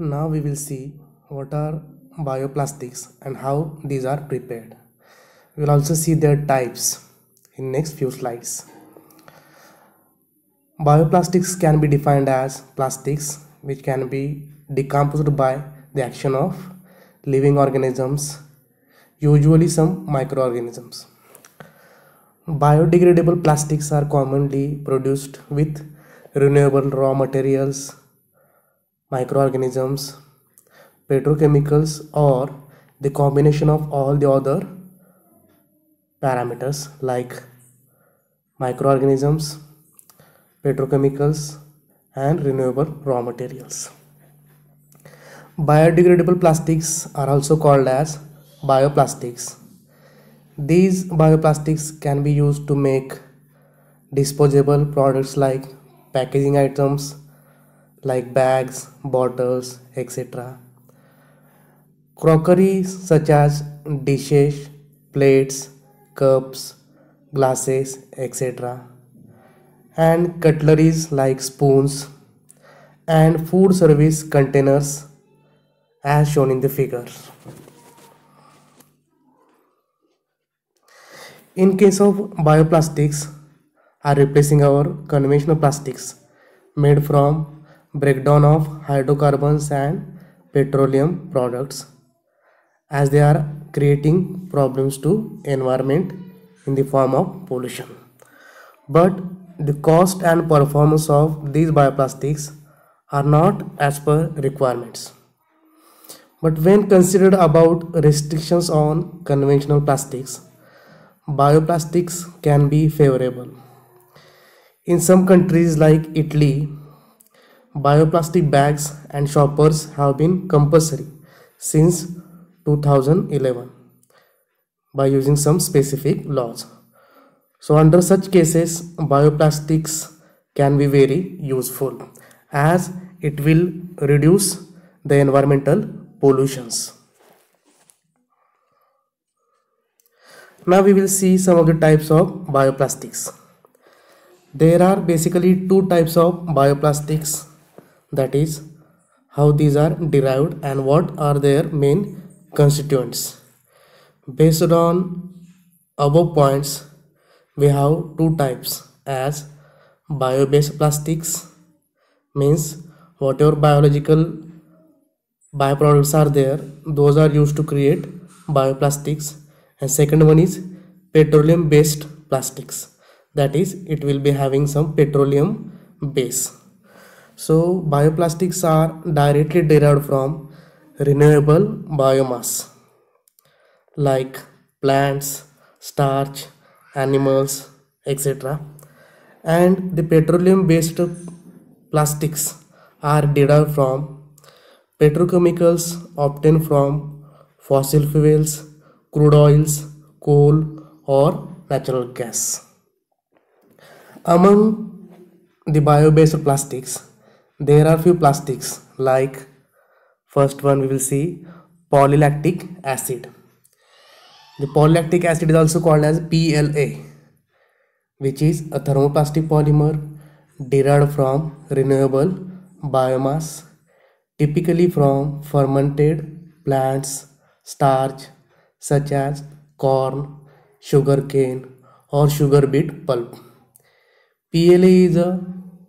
now we will see what are bioplastics and how these are prepared. We will also see their types in next few slides. Bioplastics can be defined as plastics which can be decomposed by the action of living organisms, usually some microorganisms. Biodegradable plastics are commonly produced with renewable raw materials, microorganisms, petrochemicals or the combination of all the other parameters like microorganisms, petrochemicals and renewable raw materials. Biodegradable plastics are also called as bioplastics. These bioplastics can be used to make disposable products like packaging items like bags, bottles, etc. Crockery such as dishes, plates, cups, glasses, etc. And cutleries like spoons and food service containers as shown in the figure. In case of bioplastics are replacing our conventional plastics made from breakdown of hydrocarbons and petroleum products as they are creating problems to environment in the form of pollution but the cost and performance of these bioplastics are not as per requirements but when considered about restrictions on conventional plastics, bioplastics can be favorable. In some countries like Italy, bioplastic bags and shoppers have been compulsory since 2011 by using some specific laws. So under such cases, bioplastics can be very useful as it will reduce the environmental pollutions. Now we will see some of the types of bioplastics. There are basically two types of bioplastics that is how these are derived and what are their main constituents. Based on above points we have two types as bio-based plastics means whatever biological byproducts are there those are used to create bioplastics. And second one is petroleum based plastics. That is it will be having some petroleum base so bioplastics are directly derived from renewable biomass like plants starch animals etc and the petroleum based plastics are derived from Petrochemicals obtained from fossil fuels, crude oils, coal or natural gas. Among the bio-based plastics, there are few plastics like first one we will see polylactic acid. The polylactic acid is also called as PLA which is a thermoplastic polymer derived from renewable biomass typically from fermented plants starch such as corn, sugarcane or sugar beet pulp. PLA is a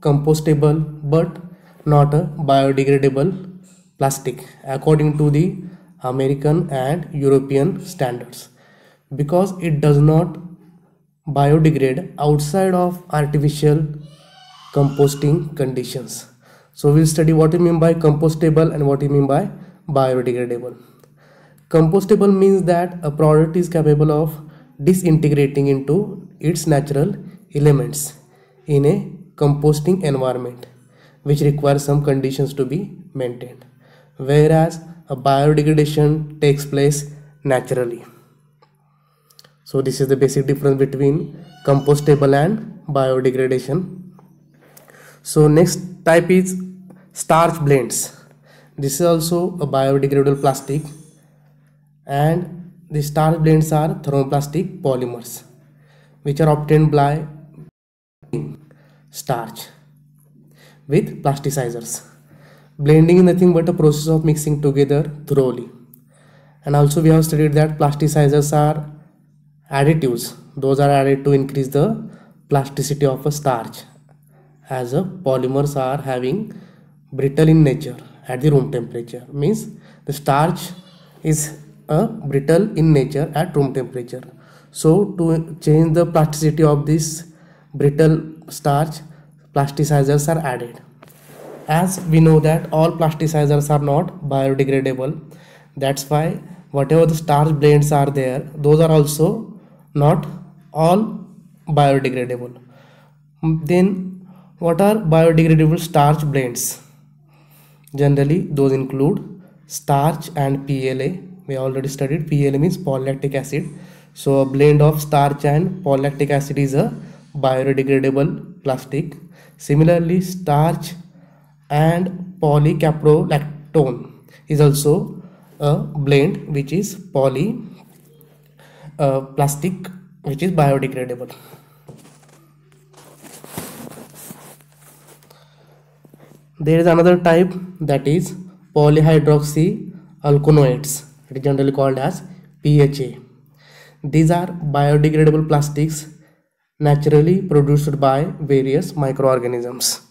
compostable but not a biodegradable plastic according to the American and European standards because it does not biodegrade outside of artificial composting conditions so we'll study what you mean by compostable and what you mean by biodegradable. Compostable means that a product is capable of disintegrating into its natural elements in a composting environment which requires some conditions to be maintained whereas a biodegradation takes place naturally. So this is the basic difference between compostable and biodegradation. So next type is starch blends. This is also a biodegradable plastic and the starch blends are thermoplastic polymers which are obtained by starch with plasticizers. Blending is nothing but a process of mixing together thoroughly. And also we have studied that plasticizers are additives. Those are added to increase the plasticity of a starch as a polymers are having brittle in nature at the room temperature. Means the starch is a brittle in nature at room temperature. So to change the plasticity of this brittle starch plasticizers are added. As we know that all plasticizers are not biodegradable that's why whatever the starch blends are there those are also not all biodegradable. Then what are biodegradable starch blends? Generally those include starch and PLA we already studied. PLA means polylactic acid. So a blend of starch and polylactic acid is a biodegradable plastic similarly starch and polycaprolactone is also a blend which is poly uh, plastic which is biodegradable. There is another type that is polyhydroxy alkanoates it is generally called as PHA these are biodegradable plastics naturally produced by various microorganisms.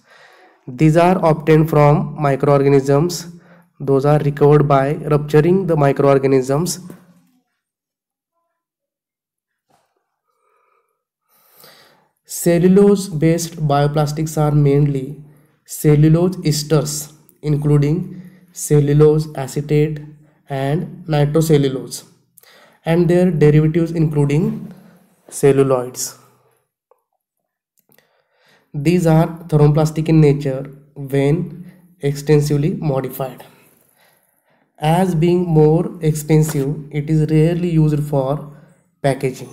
These are obtained from microorganisms. Those are recovered by rupturing the microorganisms. Cellulose based bioplastics are mainly cellulose esters including cellulose acetate and nitrocellulose and their derivatives including celluloids these are thermoplastic in nature when extensively modified. As being more expensive it is rarely used for packaging.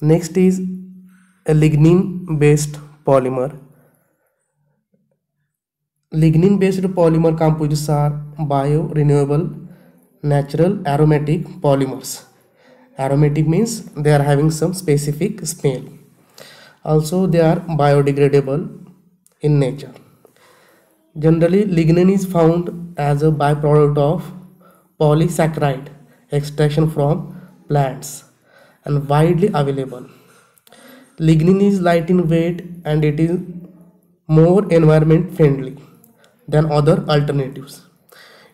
Next is a lignin based polymer. Lignin based polymer composites are biorenewable natural aromatic polymers. Aromatic means they are having some specific smell also they are biodegradable in nature Generally, lignin is found as a byproduct of polysaccharide extraction from plants and widely available. Lignin is light in weight and it is more environment friendly than other alternatives.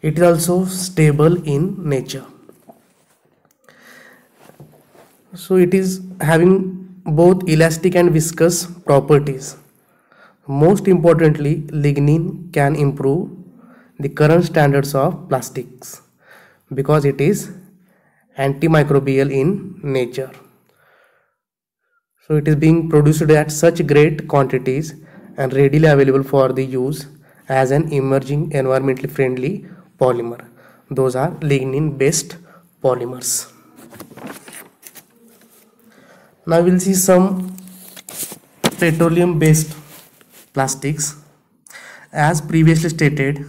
It is also stable in nature. So it is having both elastic and viscous properties most importantly, lignin can improve the current standards of plastics because it is antimicrobial in nature. So it is being produced at such great quantities and readily available for the use as an emerging environmentally friendly polymer. Those are lignin based polymers. Now we'll see some petroleum based plastics. As previously stated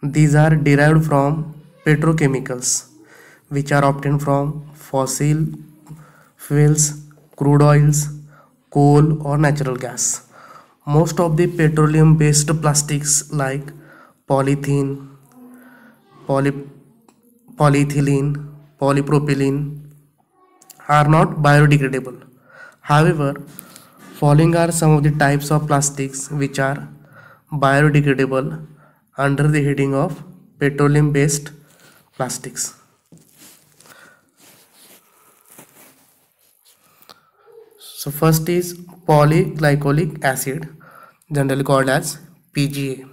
these are derived from petrochemicals which are obtained from fossil fuels crude oils coal or natural gas. Most of the petroleum based plastics like polythene poly polyethylene polypropylene are not biodegradable however Following are some of the types of plastics which are biodegradable under the heading of petroleum based plastics. So first is polyglycolic acid generally called as PGA.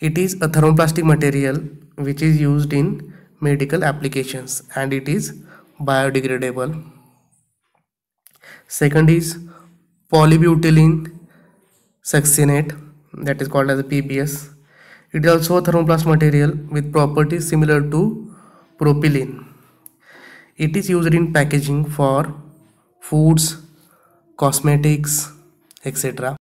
It is a thermoplastic material which is used in medical applications and it is biodegradable. Second is polybutylene succinate that is called as PBS. It is also a thermoplast material with properties similar to propylene. It is used in packaging for foods, cosmetics, etc.